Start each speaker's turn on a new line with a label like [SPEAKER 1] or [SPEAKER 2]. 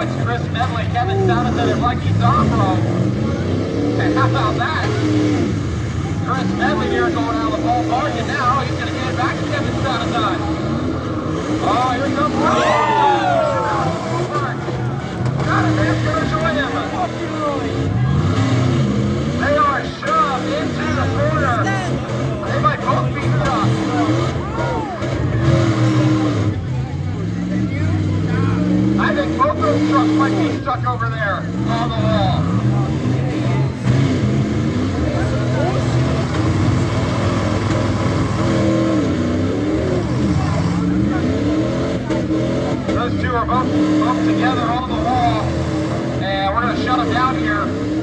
[SPEAKER 1] It's Chris Medley, Kevin Jonathan, and Lucky Zombro. And how about that? Chris Medley here going out of the ballpark, and now he's going to get back to Kevin Jonathan. Truck might be stuck over there on the wall. Those two are both up together on the wall. And we're going to shut them down here.